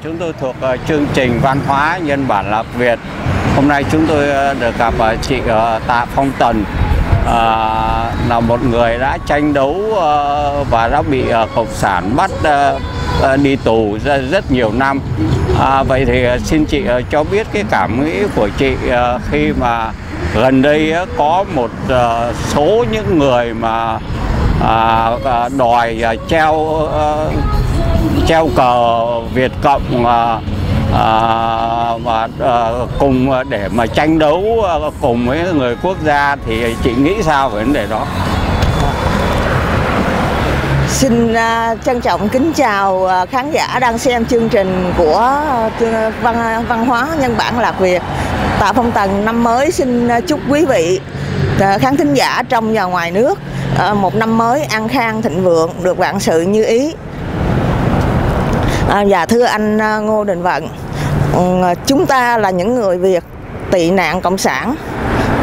chúng tôi thuộc uh, chương trình văn hóa nhân bản lạc Việt. Hôm nay chúng tôi uh, được gặp uh, chị uh, Tạ Phong Tần uh, là một người đã tranh đấu uh, và đã bị uh, cộng sản bắt uh, uh, đi tù rất, rất nhiều năm. Uh, vậy thì uh, xin chị uh, cho biết cái cảm nghĩ của chị uh, khi mà gần đây uh, có một uh, số những người mà uh, đòi uh, treo uh, treo cờ Việt Cộng à, à, và à, cùng để mà tranh đấu à, cùng với người quốc gia thì chị nghĩ sao về vấn đề đó? Xin uh, trân trọng kính chào uh, khán giả đang xem chương trình của uh, văn văn hóa nhân bản lạc Việt. Tạ Phong Tần năm mới xin chúc quý vị khán thính giả trong và ngoài nước một năm mới an khang thịnh vượng được vạn sự như ý À, dạ thưa anh à, Ngô Đình Vận, ừ, à, chúng ta là những người Việt tị nạn cộng sản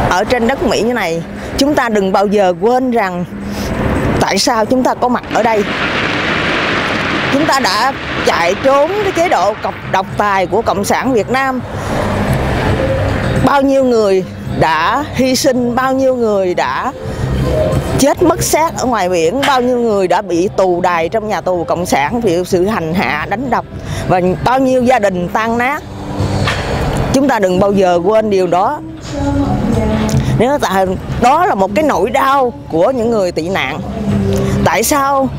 ở trên đất Mỹ như này, chúng ta đừng bao giờ quên rằng tại sao chúng ta có mặt ở đây. Chúng ta đã chạy trốn cái chế độ độc tài của cộng sản Việt Nam. Bao nhiêu người đã hy sinh, bao nhiêu người đã chết mất xác ở ngoài biển bao nhiêu người đã bị tù đài trong nhà tù cộng sản vì sự hành hạ đánh đập và bao nhiêu gia đình tan nát. Chúng ta đừng bao giờ quên điều đó. Nếu tại đó là một cái nỗi đau của những người tị nạn tại sao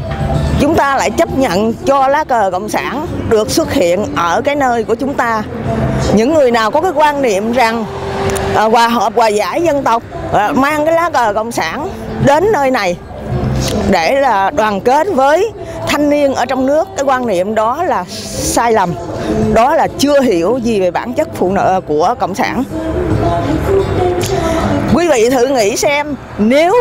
chúng ta lại chấp nhận cho lá cờ cộng sản được xuất hiện ở cái nơi của chúng ta? Những người nào có cái quan niệm rằng à, hòa hợp hòa giải dân tộc. À, mang cái lá cờ cộng sản đến nơi này để là đoàn kết với thanh niên ở trong nước. Cái quan niệm đó là sai lầm. Đó là chưa hiểu gì về bản chất phụ nữ của cộng sản. Quý vị thử nghĩ xem nếu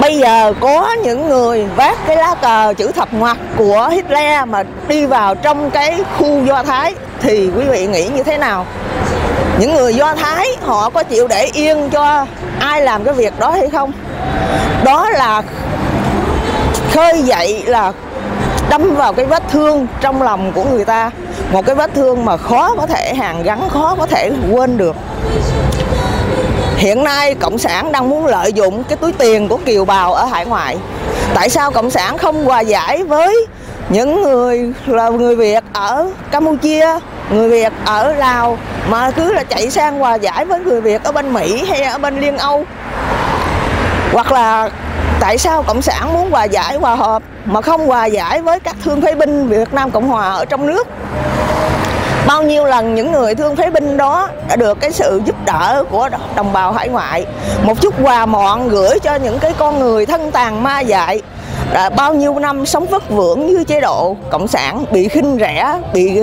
bây giờ có những người vác cái lá cờ chữ thập ngoặt của Hitler mà đi vào trong cái khu do thái thì quý vị nghĩ như thế nào? Những người do thái, họ có chịu để yên cho ai làm cái việc đó hay không? Đó là khơi dậy là đâm vào cái vết thương trong lòng của người ta. Một cái vết thương mà khó có thể hàn gắn, khó có thể quên được. Hiện nay cộng sản đang muốn lợi dụng cái túi tiền của kiều bào ở hải ngoại. Tại sao cộng sản không hòa giải với những người là người việt ở campuchia? Người việt ở lào mà cứ là chạy sang hòa giải với người việt ở bên mỹ hay ở bên liên âu. Hoặc là tại sao cộng sản muốn hòa giải, hòa hợp mà không hòa giải với các thương phế binh việt nam cộng hòa ở trong nước? Bao nhiêu lần những người thương phế binh đó đã được cái sự giúp đỡ của đồng bào hải ngoại một chút quà mọn gửi cho những cái con người thân tàn ma dại đã bao nhiêu năm sống vất vưởng như chế độ cộng sản, bị khinh rẻ, bị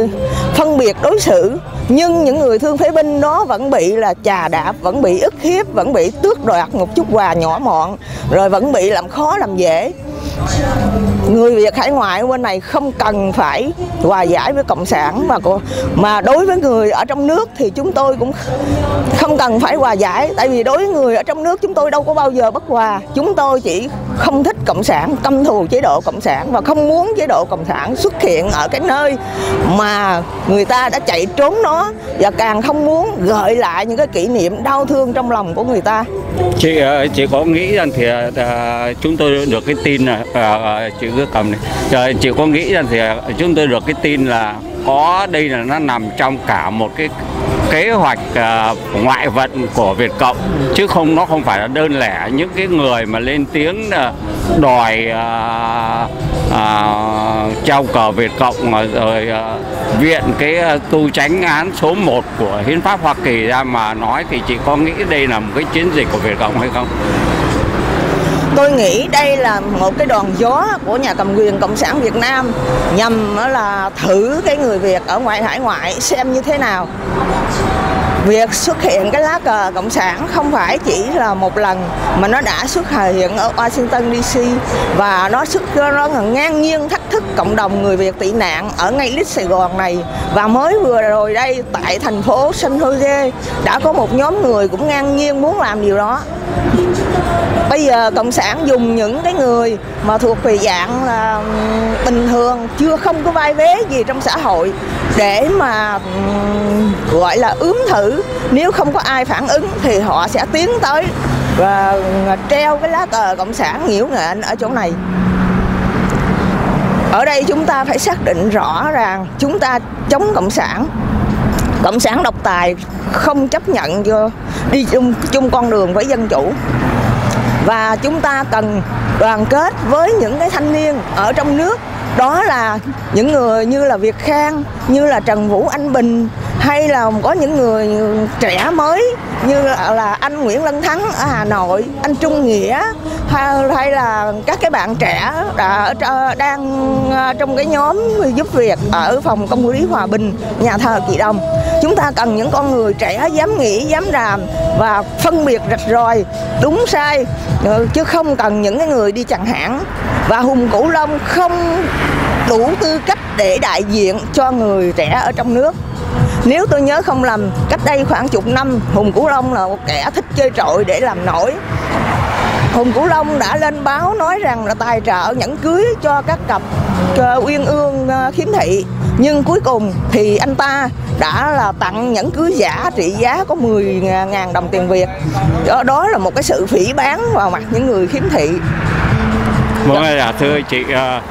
phân biệt đối xử, nhưng những người thương phế binh đó vẫn bị là chà đạp, vẫn bị ức hiếp, vẫn bị tước đoạt một chút quà nhỏ mọn, rồi vẫn bị làm khó làm dễ người Việt hải ngoại bên này không cần phải hòa giải với cộng sản mà mà đối với người ở trong nước thì chúng tôi cũng không cần phải hòa giải. Tại vì đối với người ở trong nước chúng tôi đâu có bao giờ bất hòa. Chúng tôi chỉ không thích cộng sản, căm thù chế độ cộng sản và không muốn chế độ cộng sản xuất hiện ở cái nơi mà người ta đã chạy trốn nó và càng không muốn gợi lại những cái kỷ niệm đau thương trong lòng của người ta. Chị ờ, chị có nghĩ rằng thì ờ, chúng tôi được cái tin là Ờ, ờ, ờ, chị cứ cầm này chị có nghĩ rằng thì chúng tôi được cái tin là có đây là nó nằm trong cả một cái kế hoạch uh, ngoại vận của Việt Cộng chứ không nó không phải là đơn lẻ những cái người mà lên tiếng uh, đòi uh, uh, treo cờ Việt Cộng rồi uh, viện cái uh, tu tránh án số 1 của hiến pháp Hoa Kỳ ra mà nói thì chị có nghĩ đây là một cái chiến dịch của Việt Cộng hay không? Tôi nghĩ đây là một cái đòn gió của nhà cầm quyền cộng sản Việt Nam nhằm là, thử cái người Việt ở ngoài hải ngoại xem như thế nào. Việc xuất hiện cái lá cờ cộng sản không phải chỉ là một lần, mà nó đã xuất hiện ở Washington DC và nó xuất nó ngang nhiên thách thức cộng đồng người Việt tị nạn ở ngay lít Sài Gòn này. Và mới vừa rồi đây, tại thành phố San Jose, đã có một nhóm người cũng ngang nhiên muốn làm điều đó bây giờ cộng sản dùng những cái người mà thuộc về dạng là bình thường, chưa không có vai vế gì trong xã hội để mà gọi là ướm thử. Nếu không có ai phản ứng thì họ sẽ tiến tới và treo cái lá cờ cộng sản nhiễu nghện ở chỗ này. Ở đây chúng ta phải xác định rõ ràng, chúng ta chống cộng sản cộng sản độc tài không chấp nhận vô đi chung chung con đường với dân chủ. Và chúng ta cần đoàn kết với những cái thanh niên ở trong nước. Đó là những người như là Việt Khang, như là Trần Vũ Anh Bình hay là có những người trẻ mới như là, anh Nguyễn Lân Thắng ở Hà Nội, anh Trung Nghĩa hay, là các cái bạn trẻ đã, đang à, trong cái nhóm giúp việc ở phòng công lý Hòa Bình, nhà thờ Kỳ Đồng. Chúng ta cần những con người trẻ dám nghĩ, dám làm và phân biệt rạch ròi đúng sai ờ, chứ không cần những cái người đi chẳng hãng và Hùng Cửu Long không đủ tư cách để đại diện cho người trẻ ở trong nước nếu tôi nhớ không lầm, cách đây khoảng chục năm, Hùng Cửu Long là một kẻ thích chơi trội để làm nổi. Hùng Cửu Long đã lên báo nói rằng là tài trợ nhẫn cưới cho các cặp uyên ương ờ, khiếm thị. Nhưng cuối cùng thì anh ta đã là tặng nhẫn cưới giả trị giá có 10.000 ờ, đồng tiền Việt. Đó, đó là một cái sự phỉ bán vào mặt những người khiếm thị. Vâng, dạ, thưa chị, ờ,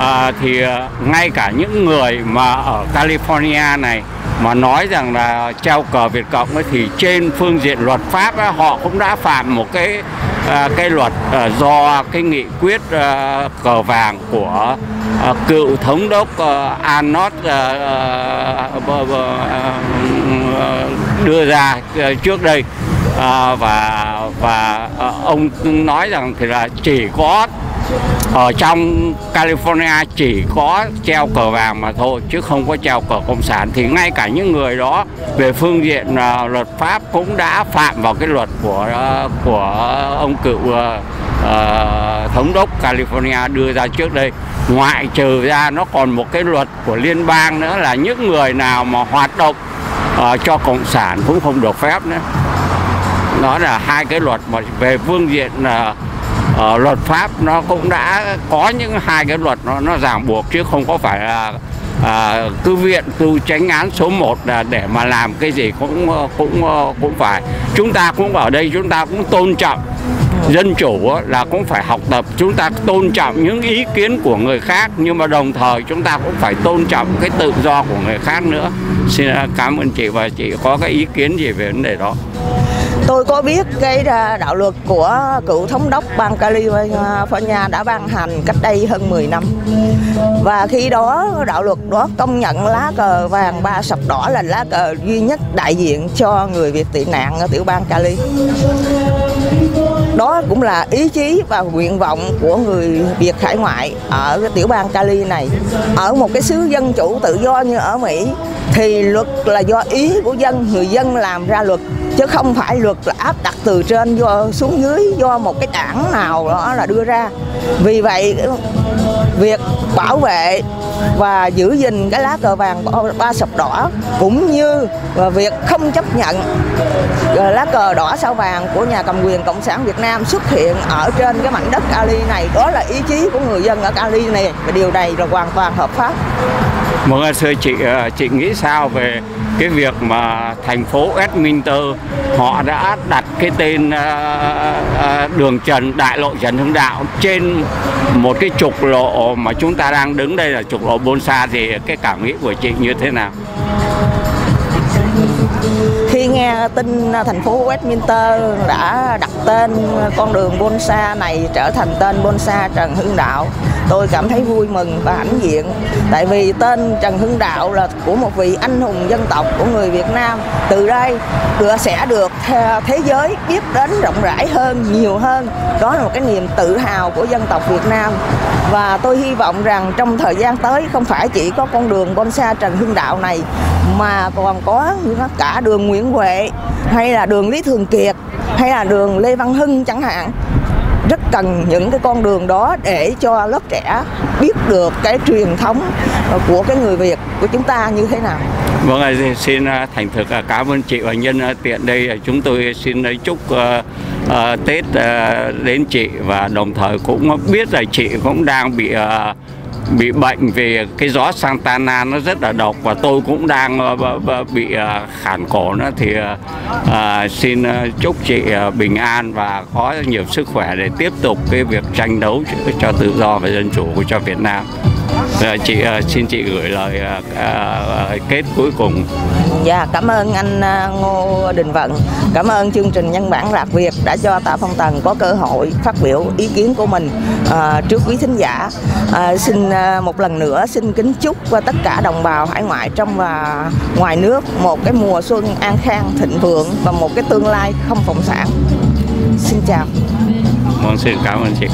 à, thì ờ, ngay cả những người mà ở California này mà nói rằng là treo cờ Việt Cộng ấy, thì trên phương diện luật pháp ấy, họ cũng đã phạm một cái à, cái luật à, do cái nghị quyết à, cờ vàng của à, cựu thống đốc à, Arnold à, à, đưa ra à, trước đây. À, và và à, ông nói rằng thì là chỉ có ở trong California chỉ có treo cờ vàng mà thôi chứ không có treo cờ cộng sản. Thì ngay cả những người đó về phương diện uh, luật pháp cũng đã phạm vào cái luật của uh, của ông cựu uh, uh, thống đốc California đưa ra trước đây. Ngoại trừ ra nó còn một cái luật của liên bang nữa là những người nào mà hoạt động uh, cho cộng sản cũng không được phép nữa. Đó là hai cái luật mà về phương diện uh, uh, luật pháp nó cũng đã có những hai cái luật nó nó ràng buộc chứ không có phải là à, cứ viện tu tránh án số 1 là để mà làm cái gì cũng cũng cũng phải. Chúng ta cũng ở đây chúng ta cũng tôn trọng dân chủ là cũng phải học tập. Chúng ta tôn trọng những ý kiến của người khác nhưng mà đồng thời chúng ta cũng phải tôn trọng cái tự do của người khác nữa. Xin à, cảm ơn chị và chị có cái ý kiến gì về vấn đề đó tôi có biết cái à, đạo luật của cựu thống đốc bang California đã ban hành cách đây hơn 10 năm. Và khi đó, đạo luật đó công nhận lá cờ vàng ba sọc đỏ là lá cờ duy nhất đại diện cho người Việt tị nạn ở tiểu bang Cali. Đó cũng là ý chí và nguyện vọng của người Việt hải ngoại ở cái tiểu bang Cali này. Ở một cái xứ dân chủ tự do như ở Mỹ thì luật là do ý của dân người dân làm ra luật chứ không phải luật là áp đặt từ trên do xuống dưới do một cái đảng nào đó là đưa ra vì vậy việc bảo vệ và giữ gìn cái lá cờ vàng ba sọc đỏ cũng như việc không chấp nhận ờ, lá cờ đỏ sao vàng của nhà cầm quyền cộng sản Việt Nam xuất hiện ở trên cái mảnh đất Cali này đó là ý chí của người dân ở Cali này và điều này là hoàn toàn hợp pháp. Vâng, thưa chị, ờ, chị nghĩ sao sao về cái việc mà thành phố Westminster họ đã đặt cái tên uh, đường Trần Đại lộ Trần Hưng Đạo trên một cái trục lộ mà chúng ta đang đứng đây là trục lộ bonsa thì cái cảm nghĩ của chị như thế nào? Khi nghe tin à, thành phố Westminster đã đặt tên con đường Bonsa này trở thành tên Bonsa Trần Hưng Đạo, tôi cảm thấy vui mừng và hãnh diện. Tại vì tên Trần Hưng Đạo là của một vị anh hùng dân tộc của người Việt Nam. Từ đây được sẽ được thế giới biết đến rộng rãi hơn, nhiều hơn. Đó là một cái niềm tự hào của dân tộc Việt Nam. Và tôi hy vọng rằng trong thời gian tới không phải chỉ có con đường Bonsa Trần Hưng Đạo này mà còn có cả đường Nguyễn Huệ hay là đường Lý Thường Kiệt hay là đường Lê Văn Hưng chẳng hạn rất cần những cái con đường đó để cho lớp trẻ biết được cái truyền thống của cái người Việt của chúng ta như thế nào. Vâng, xin à, thành thực à, cảm ơn chị và nhân à, tiện đây chúng tôi xin chúc Tết đến chị và đồng thời cũng biết là chị cũng đang bị bị bệnh vì cái gió Santana nó rất là độc và tôi cũng đang ờ, bị ờ, khản cổ nữa thì ờ, xin chúc chị bình an và có nhiều sức khỏe để tiếp tục cái việc tranh đấu cho- cho tự do và dân chủ của, cho Việt Nam. Ờ, chị ờ, xin chị gửi lời ờ, ờ, kết cuối cùng Dạ, cảm ơn anh à, Ngô Đình Vận. Cảm ơn chương trình Nhân bản Lạc Việt đã cho Tạ Phong Tần có cơ hội phát biểu ý kiến của mình à, trước quý thính giả. À, xin à, một lần nữa xin kính chúc tất cả đồng bào hải ngoại trong và ngoài nước một cái mùa xuân an khang thịnh vượng và một cái tương lai không phỏng sản. Xin chào. Vâng, xin cảm ơn chị.